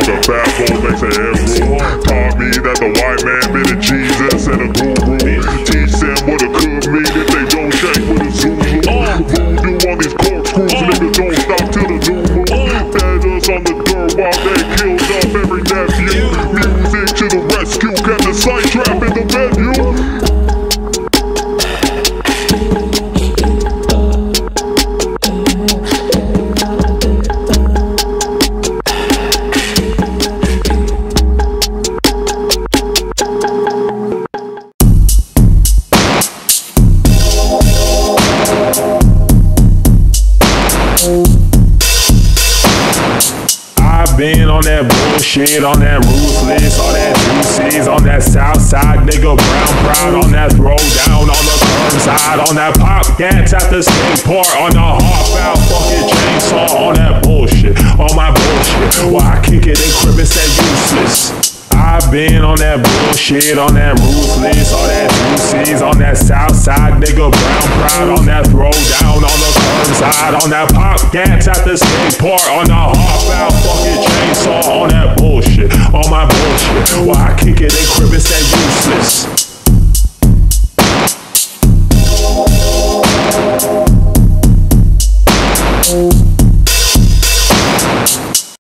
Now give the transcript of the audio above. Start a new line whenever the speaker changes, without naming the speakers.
smoke a fat bowl, makes a room. Taught me that the white man been a Jesus and a guru. Teach them what a could mean if they don't shake with a Zulu. Voodoo on these corkscrews, niggas don't stop till the new moon. Fed on the dirt while they
been on that bullshit, on that ruthless, on that juices, on that south side, nigga, brown proud, on that throw down, on the curb side, on that pop gats at the skate park, on the half out fucking chainsaw, on that bullshit, on my bullshit. Why I kick it in crib say useless. I've been on that bullshit, on that ruthless, on that on that south side, nigga. Brown proud on that throw down on the curb side, on that pop dance at the skate park, on the half out fucking chainsaw, on that bullshit, on my bullshit. Why I kick it in crib they useless.